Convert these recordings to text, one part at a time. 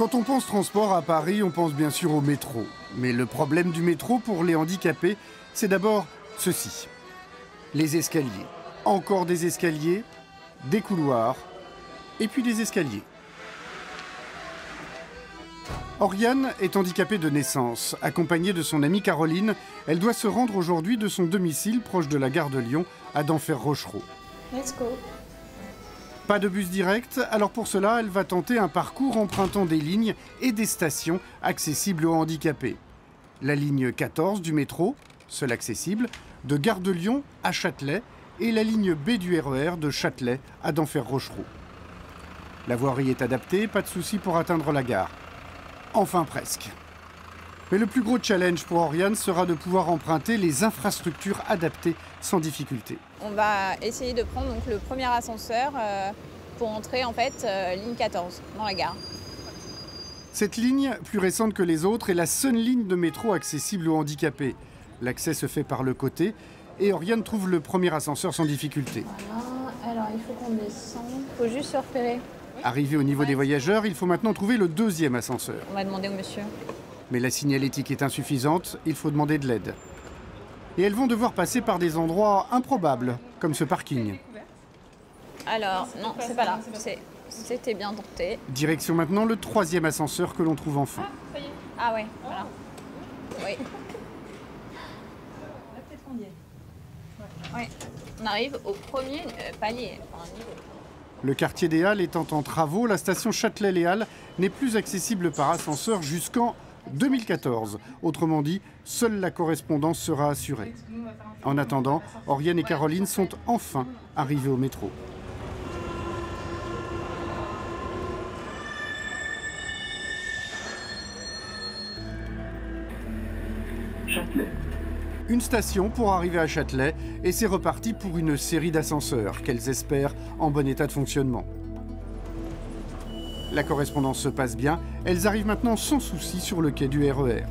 Quand on pense transport à Paris, on pense bien sûr au métro. Mais le problème du métro pour les handicapés, c'est d'abord ceci. Les escaliers. Encore des escaliers, des couloirs, et puis des escaliers. Oriane est handicapée de naissance. Accompagnée de son amie Caroline, elle doit se rendre aujourd'hui de son domicile proche de la gare de Lyon à Denfert-Rochereau. Let's go. Pas de bus direct, alors pour cela, elle va tenter un parcours empruntant des lignes et des stations accessibles aux handicapés. La ligne 14 du métro, seule accessible, de Gare de Lyon à Châtelet, et la ligne B du RER de Châtelet à Denfert-Rochereau. La voirie est adaptée, pas de souci pour atteindre la gare. Enfin presque. Mais le plus gros challenge pour Oriane sera de pouvoir emprunter les infrastructures adaptées sans difficulté. On va essayer de prendre le premier ascenseur euh, pour entrer en fait euh, ligne 14 dans la gare. Cette ligne, plus récente que les autres, est la seule ligne de métro accessible aux handicapés. L'accès se fait par le côté et Oriane trouve le premier ascenseur sans difficulté. Voilà, alors il faut qu'on descende. Il faut juste se repérer. Arrivé au niveau des voyageurs, il faut maintenant trouver le deuxième ascenseur. On va demander au monsieur. Mais la signalétique est insuffisante, il faut demander de l'aide. Et elles vont devoir passer par des endroits improbables, comme ce parking. Alors, non, c'est pas là. C'était bien tenté. Direction maintenant le troisième ascenseur que l'on trouve enfin. Ah ouais, voilà. Oui. Oui. On arrive au premier euh, palier, enfin, niveau. Le quartier des Halles étant en travaux, la station Châtelet-Les Halles n'est plus accessible par ascenseur jusqu'en 2014. Autrement dit, seule la correspondance sera assurée. En attendant, Oriane et Caroline sont enfin arrivées au métro. Une station pour arriver à Châtelet et c'est reparti pour une série d'ascenseurs qu'elles espèrent en bon état de fonctionnement. La correspondance se passe bien, elles arrivent maintenant sans souci sur le quai du E RER.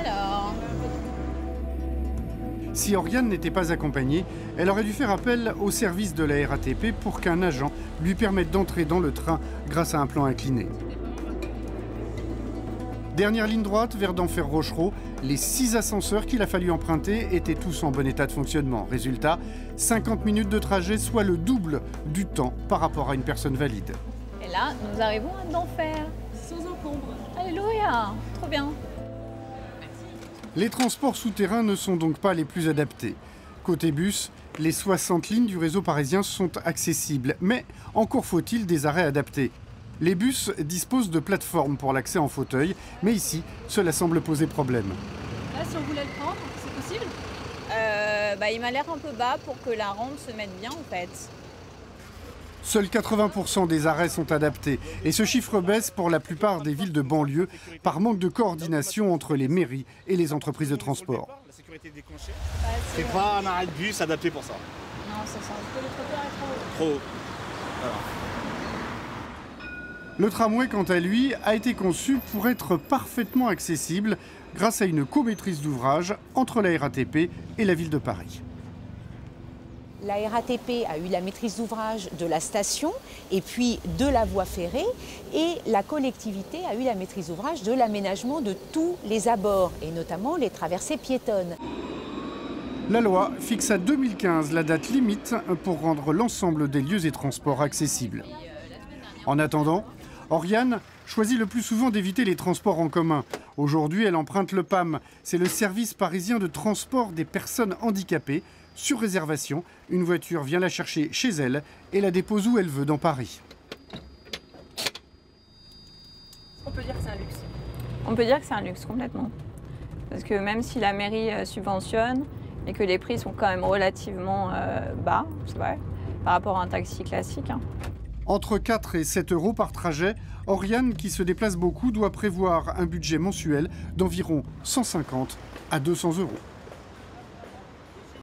Alors, Si Oriane n'était pas accompagnée, elle aurait dû faire appel au service de la RATP pour qu'un agent lui permette d'entrer dans le train grâce à un plan incliné. Dernière ligne droite vers Denfert-Rochereau, les six ascenseurs qu'il a fallu emprunter étaient tous en bon état de fonctionnement. Résultat, 50 minutes de trajet, soit le double du temps par rapport à une personne valide. et là, nous arrivons à d'enfer. Sans encombre. Alléluia Trop bien. Les transports souterrains ne sont donc pas les plus adaptés. Côté bus, les 60 lignes du réseau parisien sont accessibles, mais encore faut-il des arrêts adaptés. Les bus disposent de plateformes pour l'accès en fauteuil, mais ici, cela semble poser problème. Là, si on voulait le prendre, c'est possible Euh, bah, il m'a l'air un peu bas pour que la rampe se mette bien en fait. Seuls 80% des arrêts sont adaptés, et ce chiffre baisse pour la plupart des villes de banlieue par manque de coordination entre les mairies et les entreprises de transport. La sécurité est déclenchée. C'est pas un arrêt de bus adapté pour ça. Non, ça sent. Le trottoir est trop haut. Trop haut. Le tramway, quant à lui, a été conçu pour être parfaitement accessible grâce à une co-maîtrise d'ouvrage entre la RATP et la ville de Paris. La RATP a eu la maîtrise d'ouvrage de la station et puis de la voie ferrée et la collectivité a eu la maîtrise d'ouvrage de l'aménagement de tous les abords et notamment les traversées piétonnes. La loi fixe à 2015 la date limite pour rendre l'ensemble des lieux et transports accessibles. En attendant, Oriane choisit le plus souvent d'éviter les transports en commun. Aujourd'hui, elle emprunte le PAM. C'est le service parisien de transport des personnes handicapées. Sur réservation, une voiture vient la chercher chez elle et la dépose où elle veut dans Paris. On peut dire que c'est un luxe. On peut dire que c'est un luxe complètement. Parce que même si la mairie euh, subventionne et que les prix sont quand même relativement euh, bas, c'est vrai, par rapport à un taxi classique. hein. Entre 4 et 7 euros par trajet, Oriane, qui se déplace beaucoup, doit prévoir un budget mensuel d'environ 150 à 200 euros.